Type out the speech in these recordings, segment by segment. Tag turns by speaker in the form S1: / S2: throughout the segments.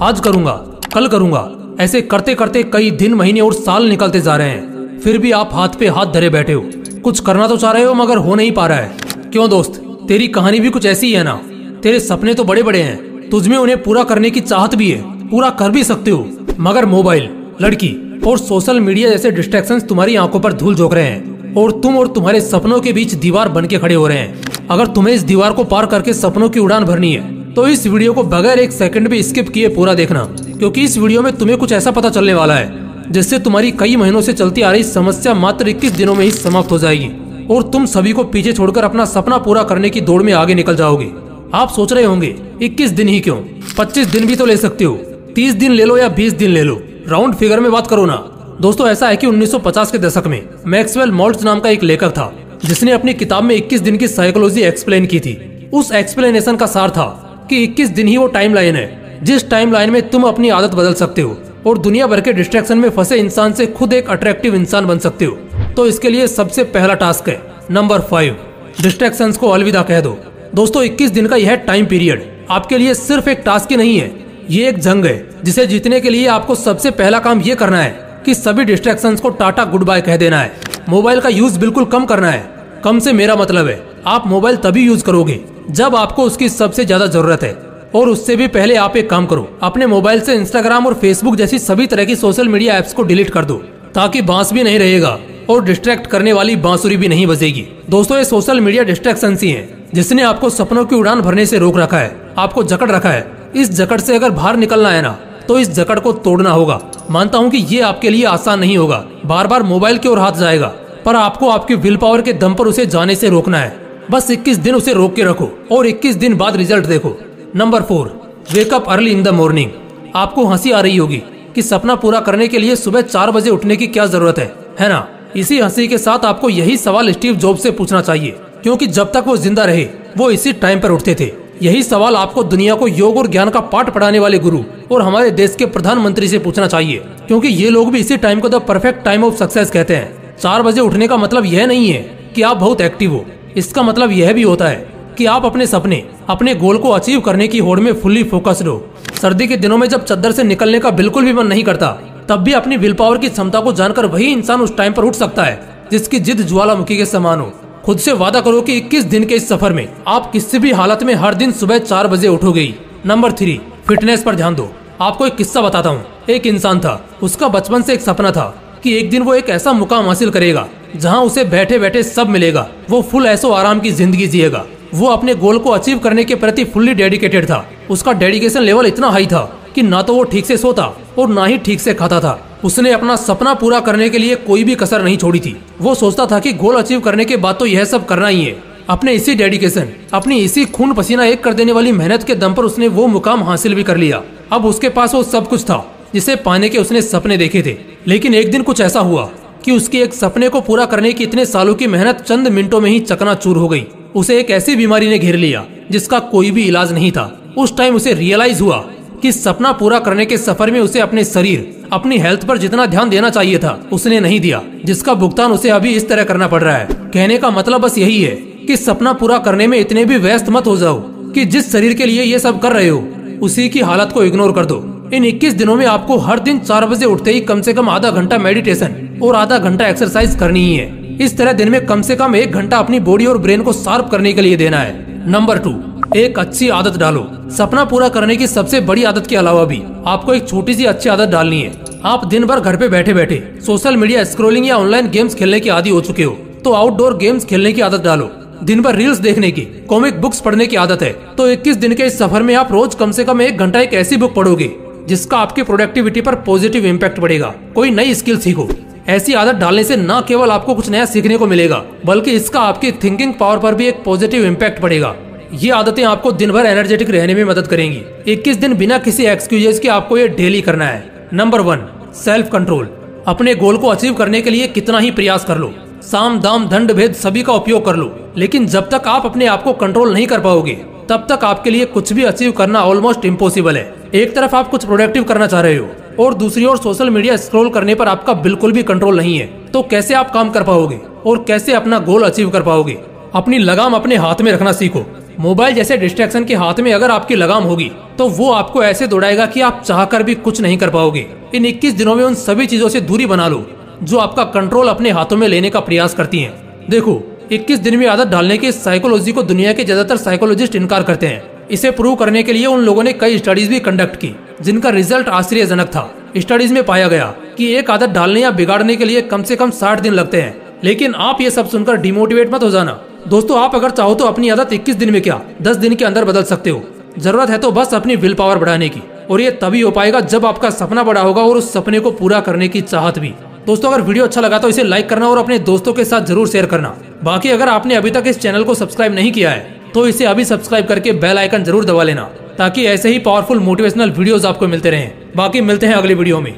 S1: आज करूँगा, कल करूँगा। ऐसे करते करते कई दिन, महीने और साल निकलते जा रहे हैं। फिर भी आप हाथ पे हाथ धरे बैठे हो। कुछ करना तो चाह रहे हो, मगर हो नहीं पा रहा है। क्यों दोस्त? तेरी कहानी भी कुछ ऐसी ही है ना? तेरे सपने तो बड़े बड़े हैं तुझमें उन्हें पूरा करने की चाहत भी है। पूरा कर भी सकते हो। मगर मोबाइल, लड़की और सोशल मीडिया जैसे डिस्ट्रैक्शन तुम्हारी आँखों पर धूल झोंक रहे हैं और तुम और तुम्हारे सपनों के बीच दीवार बन के खड़े हो रहे हैं। अगर तुम्हें इस दीवार को पार करके सपनों की उड़ान भरनी है तो इस वीडियो को बगैर एक सेकंड भी स्किप किए पूरा देखना, क्योंकि इस वीडियो में तुम्हें कुछ ऐसा पता चलने वाला है, जिससे तुम्हारी कई महीनों से चलती आ रही समस्या मात्र इक्कीस दिनों में ही समाप्त हो जाएगी, और तुम सभी को पीछे छोड़कर अपना सपना पूरा करने की दौड़ में आगे निकल जाओगे। आप सोच रहे होंगे 21 दिन ही क्यों? 25 दिन भी तो ले सकते हो 30 दिन ले लो या 20 दिन ले लो? राउंड फिगर में बात करो ना। दोस्तों, ऐसा है कि 1950 के दशक में मैक्सवेल मॉल्ट नाम का एक लेखक था, जिसने अपनी किताब में 21 दिन की साइकोलॉजी एक्सप्लेन की थी। उस एक्सप्लेनेशन का सार था कि 21 दिन ही वो टाइम लाइन है। जिस टाइम लाइन में तुम अपनी आदत बदल सकते हो और दुनिया भर के डिस्ट्रैक्शन में फंसे इंसान से खुद एक अट्रैक्टिव इंसान बन सकते हो। तो इसके लिए सबसे पहला टास्क है। नंबर फाइव डिस्ट्रैक्शन को अलविदा कह दो। दोस्तों 21 दिन का यह टाइम पीरियड आपके लिए सिर्फ़ एक टास्क ही नहीं है। ये एक जंग है, जिसे जीतने के लिए आपको सबसे पहला काम ये करना है कि सभी डिस्ट्रैक्शंस को टाटा गुड बाय कह देना है। मोबाइल का यूज़ बिल्कुल कम करना है। कम से मेरा मतलब है, आप मोबाइल तभी यूज़ करोगे जब आपको उसकी सबसे ज़्यादा ज़रूरत है, और उससे भी पहले आप एक काम करो, अपने मोबाइल से इंस्टाग्राम और फेसबुक जैसी सभी तरह की सोशल मीडिया एप्स को डिलीट कर दो, ताकि बाँस भी नहीं रहेगा और डिस्ट्रैक्ट करने वाली बांसुरी भी नहीं बजेगी। दोस्तों, ये सोशल मीडिया डिस्ट्रैक्शन ही है, जिसने आपको सपनों की उड़ान भरने से रोक रखा है, आपको जकड़ रखा है। इस जकड़ से अगर बाहर निकलना है ना तो इस जकड़ को तोड़ना होगा। मानता हूँ कि ये आपके लिए आसान नहीं होगा। बार बार मोबाइल की ओर हाथ जाएगा, पर आपको आपकी विल पावर के दम पर उसे जाने से रोकना है। बस 21 दिन उसे रोक के रखो और 21 दिन बाद रिज़ल्ट देखो। Number four wake up early in the morning आपको हँसी आ रही होगी कि सपना पूरा करने के लिए सुबह चार बजे उठने की क्या ज़रूरत है है ना? इसी हँसी के साथ आपको यही सवाल स्टीव जॉब से पूछना चाहिए, क्योंकि जब तक वो ज़िंदा रहे, वो इसी टाइम पर उठते थे। यही सवाल आपको दुनिया को योग और ज्ञान का पाठ पढ़ाने वाले गुरु और हमारे देश के प्रधानमंत्री से पूछना चाहिए, क्योंकि ये लोग भी इसी टाइम को the perfect time of success कहते हैं। चार बजे उठने का मतलब यह नहीं है कि आप बहुत एक्टिव हो। इसका मतलब यह भी होता है कि आप अपने सपने, अपने गोल को अचीव करने की होड़ में फुल्ली फोकस्ड हो सर्दी के दिनों में जब चद्दर से निकलने का बिल्कुल भी मन नहीं करता, तब भी अपनी विल पावर की क्षमता को जानकर वही इंसान उस टाइम पर उठ सकता है, जिसकी जिद ज्वालामुखी के समान हो। खुद से वादा करो कि 21 दिन के इस सफ़र में आप किसी भी हालत में हर दिन सुबह चार बजे उठोगे नंबर थ्री फिटनेस पर ध्यान दो। आपको एक किस्सा बताता हूँ। एक इंसान था। उसका बचपन से एक सपना था कि एक दिन वो एक ऐसा मुकाम हासिल करेगा जहाँ उसे बैठे बैठे सब मिलेगा। वो फुल ऐसो आराम की ज़िंदगी जिएगा। वो अपने गोल को अचीव करने के प्रति फुल्ली डेडिकेटेड था। उसका डेडिकेशन लेवल इतना हाई था कि ना तो वो ठीक से सोता और ना ही ठीक से खाता था। उसने अपना सपना पूरा करने के लिए कोई भी कसर नहीं छोड़ी थी। वो सोचता था कि गोल अचीव करने के बाद तो यह सब करना ही है। अपने इसी डेडिकेशन, अपनी इसी खून पसीना एक कर देने वाली मेहनत के दम पर उसने वो मुकाम हासिल भी कर लिया। अब उसके पास वो सब कुछ था, जिसे पाने के उसने सपने देखे थे। लेकिन एक दिन कुछ ऐसा हुआ। कि उसके एक सपने को पूरा करने की इतने सालों की मेहनत चंद मिनटों में ही चकनाचूर हो गई। उसे एक ऐसी बीमारी ने घेर लिया, जिसका कोई भी इलाज नहीं था। उस टाइम उसे रियलाइज़ हुआ कि सपना पूरा करने के सफ़र में उसे अपने शरीर, अपनी हेल्थ पर जितना ध्यान देना चाहिए था, उसने नहीं दिया, जिसका भुगतान उसे अभी इस तरह करना पड़ रहा है। कहने का मतलब बस यही है कि सपना पूरा करने में इतने भी व्यस्त मत हो जाओ कि जिस शरीर के लिए ये सब कर रहे हो, उसी की हालत को इग्नोर कर दो। इन 21 दिनों में आपको हर दिन चार बजे उठते ही कम से कम आधा घंटा मेडिटेशन और आधा घंटा एक्सरसाइज करनी ही है। इस तरह दिन में कम से कम एक घंटा अपनी बॉडी और ब्रेन को शार्प करने के लिए देना है। नंबर टू एक अच्छी आदत डालो। सपना पूरा करने की सबसे बड़ी आदत के अलावा भी आपको एक छोटी सी अच्छी आदत डालनी है। आप दिन भर घर पे बैठे बैठे सोशल मीडिया स्क्रोलिंग या ऑनलाइन गेम्स खेलने की आदि हो चुके हो तो आउटडोर गेम्स खेलने की आदत डालो। दिन भर रील्स देखने की कॉमिक बुक्स पढ़ने की आदत है तो 21 दिन के इस सफ़र में आप रोज कम से कम एक घंटा एक ऐसी बुक पढ़ोगे। जिसका आपकी प्रोडक्टिविटी पर पॉजिटिव इम्पैक्ट पड़ेगा। कोई नई स्किल सीखो। ऐसी आदत डालने से न केवल आपको कुछ नया सीखने को मिलेगा, बल्कि इसका आपकी थिंकिंग पावर पर भी एक पॉजिटिव इम्पैक्ट पड़ेगा। ये आदतें आपको दिन भर एनर्जेटिक रहने में मदद करेंगी। 21 दिन बिना किसी एक्सक्यूजेस के आपको ये डेली करना है। नंबर वन सेल्फ कंट्रोल अपने गोल को अचीव करने के लिए कितना ही प्रयास कर लो। साम, दाम, दंड, भेद सभी का उपयोग कर लो। लेकिन जब तक आप अपने आप को कंट्रोल नहीं कर पाओगे, तब तक आपके लिए कुछ भी अचीव करना ऑलमोस्ट इम्पोसिबल है। एक तरफ़ आप कुछ प्रोडक्टिव करना चाह रहे हो, और दूसरी ओर सोशल मीडिया स्क्रॉल करने पर आपका बिल्कुल भी कंट्रोल नहीं है तो कैसे आप काम कर पाओगे, और कैसे अपना गोल अचीव कर पाओगे? अपनी लगाम अपने हाथ में रखना सीखो। मोबाइल जैसे डिस्ट्रैक्शन के हाथ में अगर आपकी लगाम होगी तो वो आपको ऐसे दौड़ाएगा कि आप चाहकर भी कुछ नहीं कर पाओगे। इन 21 दिनों में उन सभी चीज़ों से दूरी बना लो, जो आपका कंट्रोल अपने हाथों में लेने का प्रयास करती हैं। देखो 21 दिन में आदत डालने की साइकोलॉजी को दुनिया के ज़्यादातर साइकोलॉजिस्ट इनकार करते हैं। इसे प्रूव करने के लिए उन लोगों ने कई स्टडीज़ भी कंडक्ट की, जिनका रिज़ल्ट आश्चर्यजनक था। स्टडीज़ में पाया गया कि एक आदत डालने या बिगाड़ने के लिए कम से कम साठ दिन लगते हैं। लेकिन आप ये सब सुनकर डिमोटिवेट मत हो जाना। दोस्तों, आप अगर चाहो तो अपनी आदत 21 दिन में क्या 10 दिन के अंदर बदल सकते हो। ज़रूरत है तो बस अपनी विल पावर बढ़ाने की। और ये तभी हो पाएगा जब आपका सपना बड़ा होगा और उस सपने को पूरा करने की चाहत भी। दोस्तों, अगर वीडियो अच्छा लगा तो इसे लाइक करना और अपने दोस्तों के साथ ज़रूर शेयर करना। बाकी अगर आपने अभी तक इस चैनल को सब्सक्राइब नहीं किया है तो इसे अभी सब्सक्राइब करके बेल आइकन ज़रूर दबा लेना, ताकि ऐसे ही पावरफुल मोटिवेशनल वीडियोस आपको मिलते रहें। बाकी मिलते हैं अगले वीडियो में।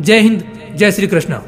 S1: जय हिंद, जय श्री कृष्णा।